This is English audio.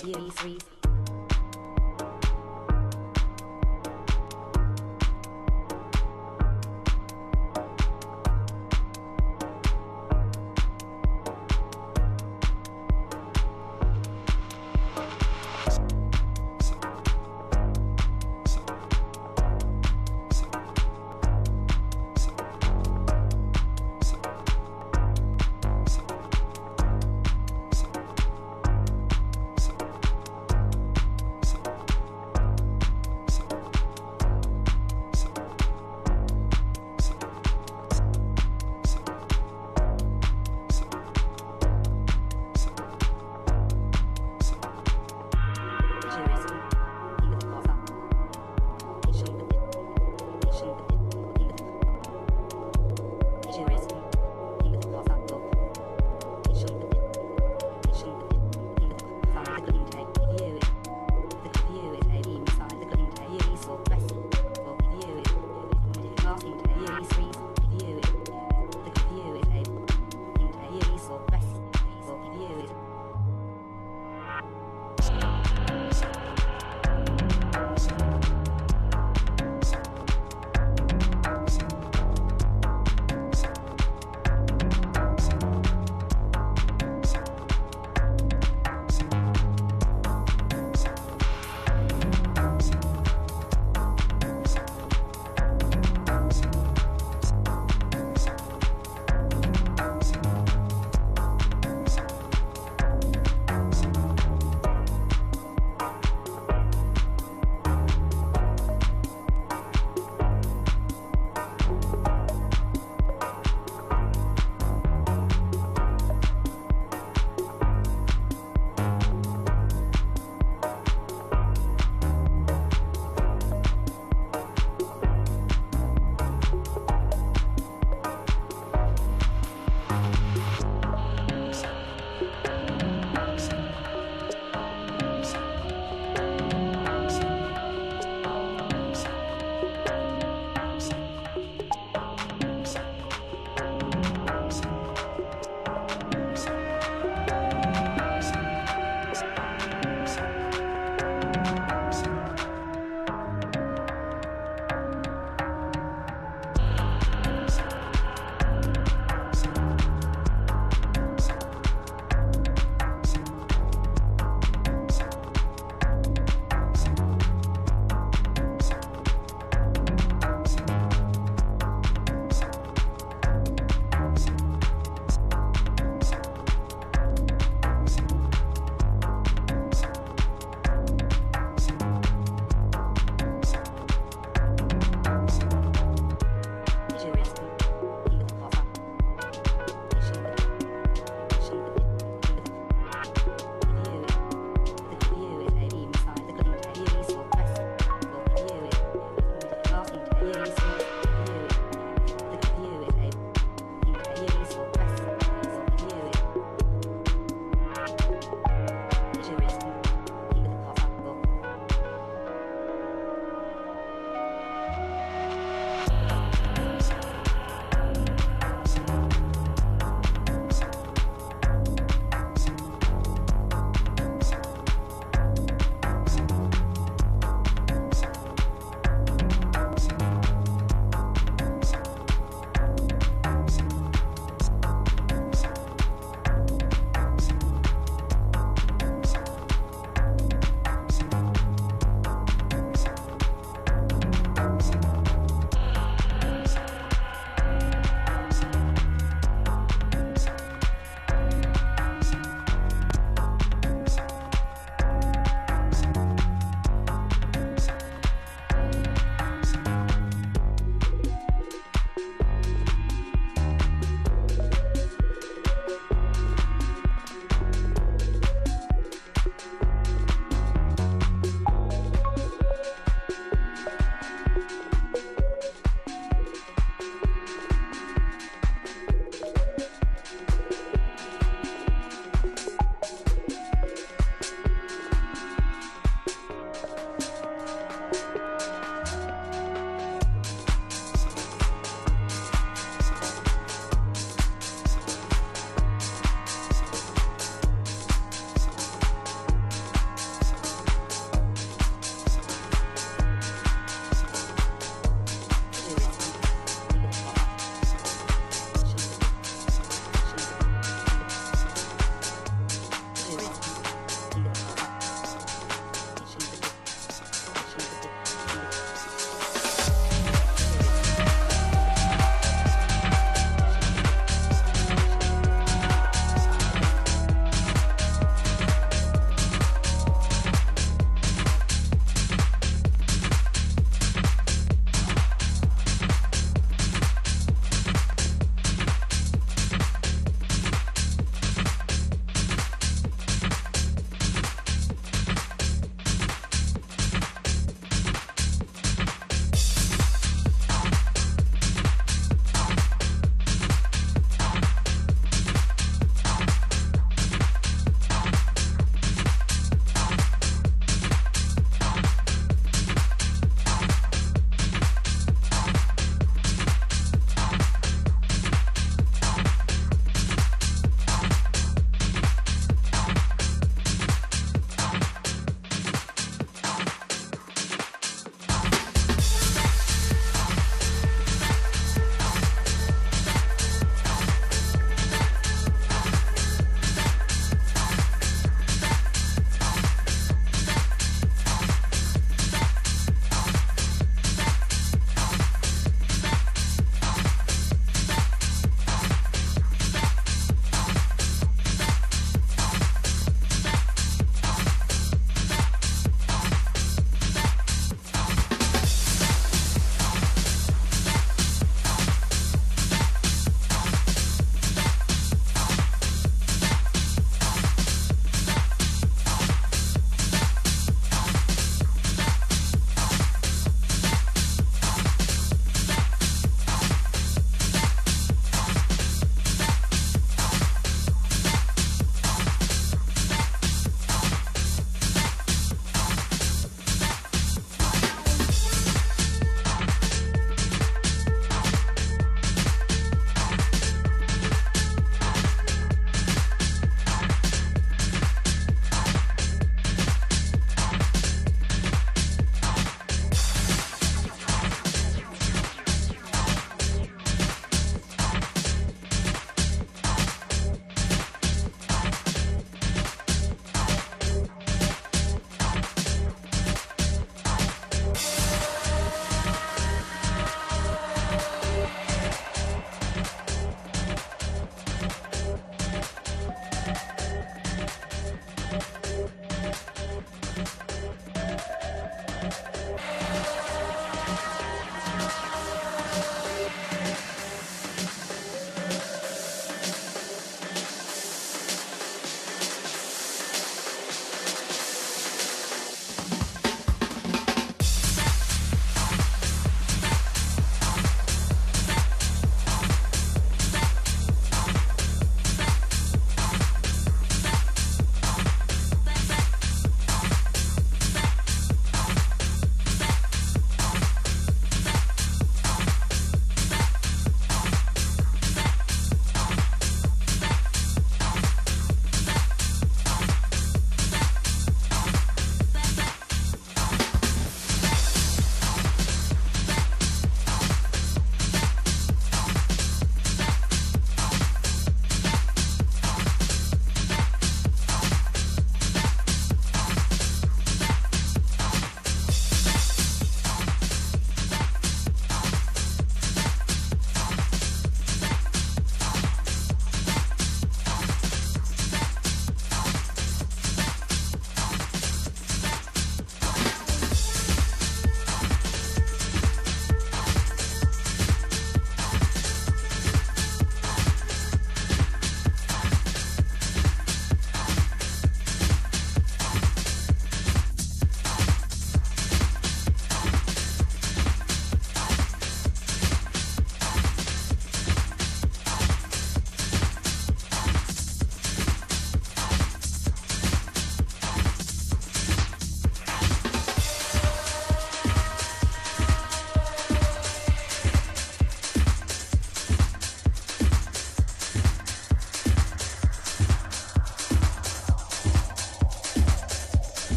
series